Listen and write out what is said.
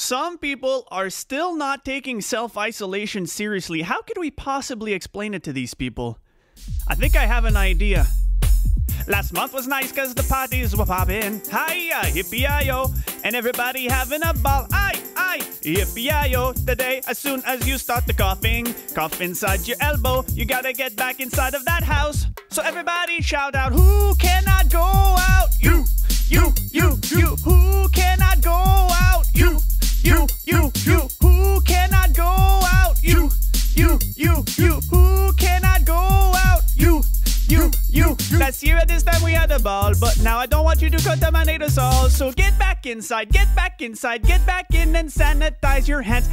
Some people are still not taking self isolation seriously. How could we possibly explain it to these people? I think I have an idea. Last month was nice because the parties were popping. Hiya, hippie yo, and everybody having a ball. Aye, aye, hippie yo. Today, as soon as you start the coughing, cough inside your elbow. You gotta get back inside of that house. So everybody shout out, Who cannot You, you, you. Who cannot go out? You, you, you. Last year at this time we had a ball, but now I don't want you to contaminate us all. So get back inside, get back inside, get back in and sanitize your hands.